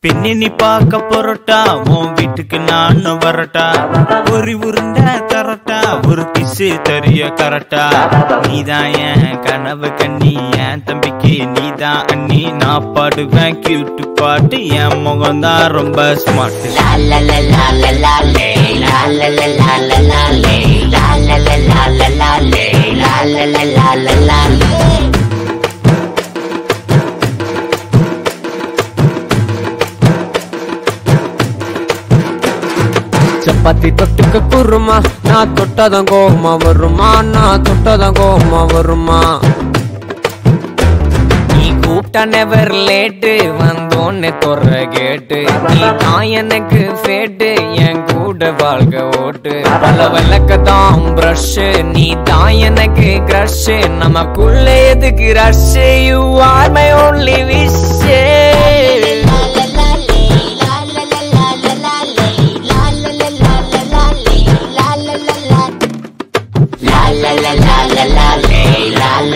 பெண்ணே நீ பார்க்க பொருட்டா உன் வீட்டுக்கு நானும் வரட்டா. ஒரு உருண்டை தரட்டா ஒரு கிசு தரிய கரட்டா. நீதான் என் கனவு கண்ணி என் தம்பிக்கு நீதான் அண்ணி. நான் பாடுவேன் கியூட்டு பாட்டு என் முகம் தான் ரொம்ப ஸ்மார்ட் பத்தி தொட்டுக்கு குருமா. நான் தொட்டதான் கோமா வருமா? நான் தொட்டதான் கோமா வருமா? நீ கூப்பிட்டா நெவர் லேட்டு வந்தோன்னு தொற கேட்டு. நீ தான் எனக்கு ஃபேட்டு என் கூட வாழ்க ஓட்டு. பல விளக்க தான் ப்ரஷ் நீ தான் எனக்கு க்ரஷ் நமக்குள்ள எதுக்கு rush you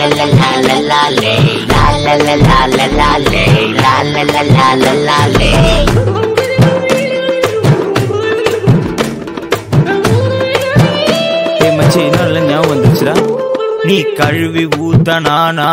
la la la la la la lay, la la la la la la lay, la la la la la la lay. ஏ மச்சி நல்ல ஞாபகம் வந்துச்சுடா நீ கழுவி ஊத்த நானா